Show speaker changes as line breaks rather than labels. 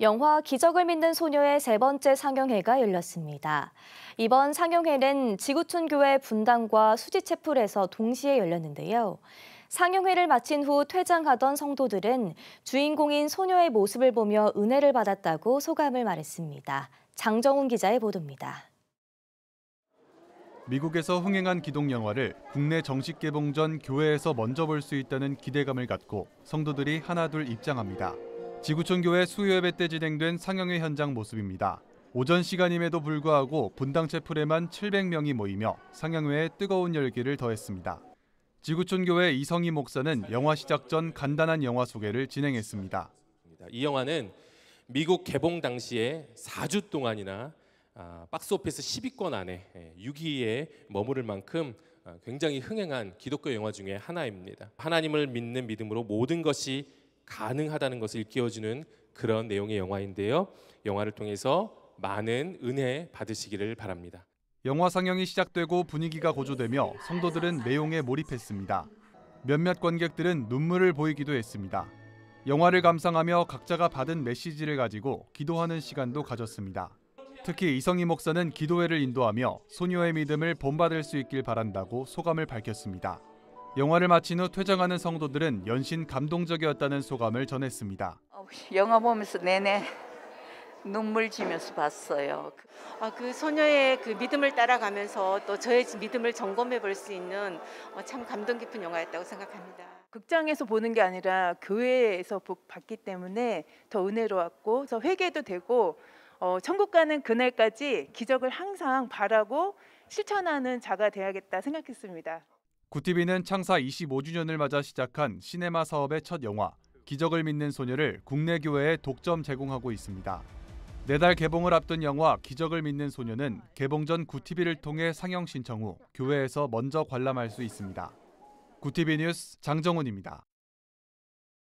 영화 기적을 믿는 소녀의 세 번째 상영회가 열렸습니다. 이번 상영회는 지구촌 교회 분당과 수지 채플에서 동시에 열렸는데요. 상영회를 마친 후 퇴장하던 성도들은 주인공인 소녀의 모습을 보며 은혜를 받았다고 소감을 말했습니다. 장정훈 기자의 보도입니다.
미국에서 흥행한 기독 영화를 국내 정식 개봉 전 교회에서 먼저 볼 수 있다는 기대감을 갖고 성도들이 하나둘 입장합니다. 지구촌 교회 수요 예배 때 진행된 상영회 현장 모습입니다. 오전 시간임에도 불구하고 분당 채플에만 700명이 모이며 상영회에 뜨거운 열기를 더했습니다. 지구촌 교회 이성희 목사는 영화 시작 전 간단한 영화 소개를 진행했습니다.
이 영화는 미국 개봉 당시에 4주 동안이나 아, 박스오피스 10위권 안에 6위에 머무를 만큼 아, 굉장히 흥행한 기독교 영화 중에 하나입니다. 하나님을 믿는 믿음으로 모든 것이 가능하다는 것을 일깨워주는 그런 내용의 영화인데요. 영화를 통해서 많은 은혜 받으시기를 바랍니다.
영화 상영이 시작되고 분위기가 고조되며 성도들은 내용에 몰입했습니다. 몇몇 관객들은 눈물을 보이기도 했습니다. 영화를 감상하며 각자가 받은 메시지를 가지고 기도하는 시간도 가졌습니다. 특히 이성희 목사는 기도회를 인도하며 소녀의 믿음을 본받을 수 있길 바란다고 소감을 밝혔습니다. 영화를 마친 후 퇴장하는 성도들은 연신 감동적이었다는 소감을 전했습니다.
어, 영화 보면서 내내 눈물 지면서 봤어요.
아, 그 소녀의 그 믿음을 따라가면서 또 저의 믿음을 점검해 볼 수 있는 어, 참 감동 깊은 영화였다고 생각합니다.
극장에서 보는 게 아니라 교회에서 복 받기 때문에 더 은혜로웠고 더 회개도 되고 어, 천국 가는 그날까지 기적을 항상 바라고 실천하는 자가 돼야겠다 생각했습니다.
구티비는 창사 25주년을 맞아 시작한 시네마 사업의 첫 영화 기적을 믿는 소녀를 국내 교회에 독점 제공하고 있습니다. 내달 개봉을 앞둔 영화 기적을 믿는 소녀는 개봉 전 구티비를 통해 상영 신청 후 교회에서 먼저 관람할 수 있습니다. 구티비 뉴스 장정훈입니다.